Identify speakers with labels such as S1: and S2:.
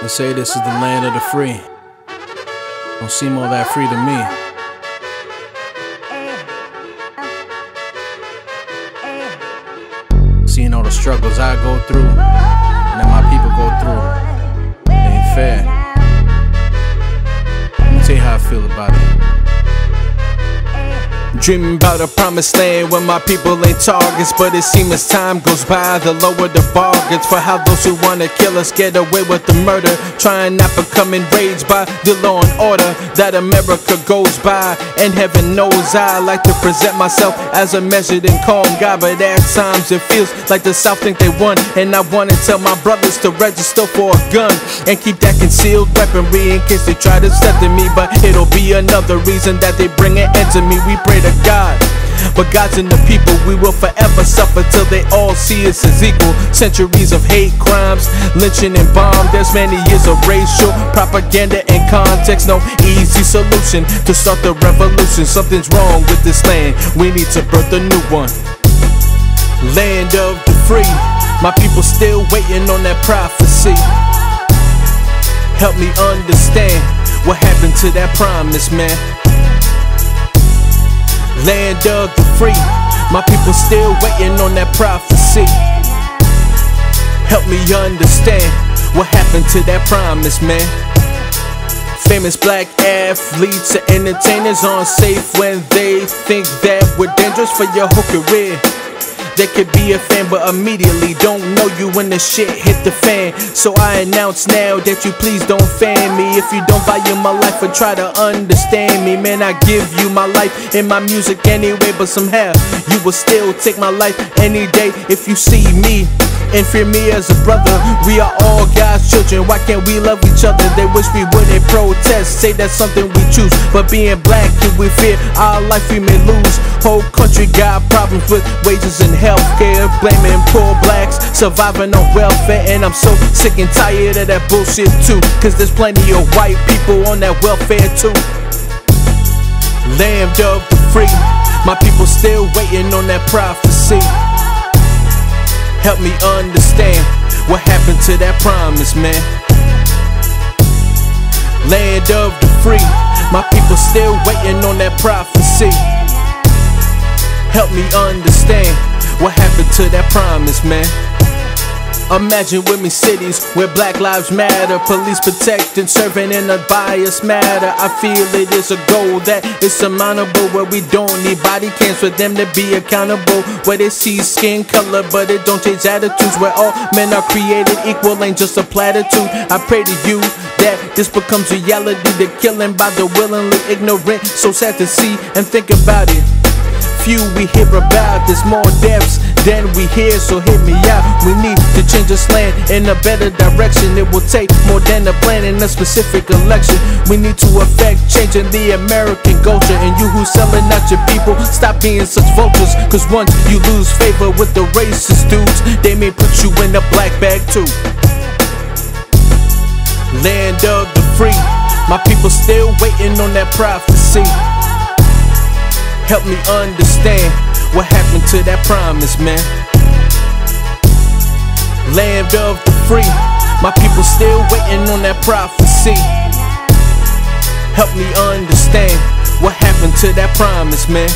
S1: They say this is the land of the free. Don't seem all that free to me. Seeing all the struggles I go through and that my people go through, ain't fair. Let me tell you how I feel about it. Dreaming about a promised land where my people ain't targets. But it seems as time goes by, the lower the bar gets. For how those who wanna kill us get away with the murder. Trying not become enraged by the law and order that America goes by. And heaven knows I like to present myself as a measured and calm guy. But at times it feels like the South think they won. And I wanna tell my brothers to register for a gun. And keep that concealed weaponry in case they try to step to me. But it'll be another reason that they bring an end to me. We pray to God. But God's in the people, we will forever suffer till they all see us as equal. Centuries of hate crimes, lynching and bomb. There's many years of racial propaganda and context. No easy solution to start the revolution. Something's wrong with this land. We need to birth a new one. Land of the free. My people still waiting on that prophecy. Help me understand what happened to that promise, man. Land of the free. My people still waiting on that prophecy. Help me understand what happened to that promise, man. Famous black athletes and entertainers aren't safe when they think that we're dangerous for your whole career. They could be a fan, but immediately don't know you when the shit hit the fan. So I announce now that you please don't fan me. If you don't value my life or try to understand me, man, I give you my life and my music anyway. But somehow you will still take my life any day if you see me and fear me as a brother. We are all God's children. Why can't we love each other? They wish we wouldn't protest. Say that's something we choose. But being black, if we fear our life, we may lose. Whole country got problems with wages and healthcare. Blaming poor blacks, surviving on welfare. And I'm so sick and tired of that bullshit too. Cause there's plenty of white people on that welfare too. Land of the free. My people still waiting on that prophecy. Help me understand what happened to that promise, man. Land of the free. My people still waiting on that prophecy. Help me understand what happened to that promise, man. Imagine with me cities where black lives matter, police protecting, serving in a biased matter. I feel it is a goal that is surmountable where we don't need body cams for them to be accountable. Where they see skin color, but it don't change attitudes. Where all men are created equal, ain't just a platitude. I pray to you that this becomes reality. The killing by the willingly ignorant, so sad to see and think about it few we hear about. There's more deaths than we hear, so hit me out. We need to change this land in a better direction. It will take more than a plan in a specific election. We need to affect changing the American culture. And you who selling out your people, stop being such vultures. Cause once you lose favor with the racist dudes, they may put you in a black bag too. Land of the free. My people still waiting on that prophecy. Help me understand what happened to that promise, man. Land of the free. My people still waiting on that prophecy. Help me understand what happened to that promise, man.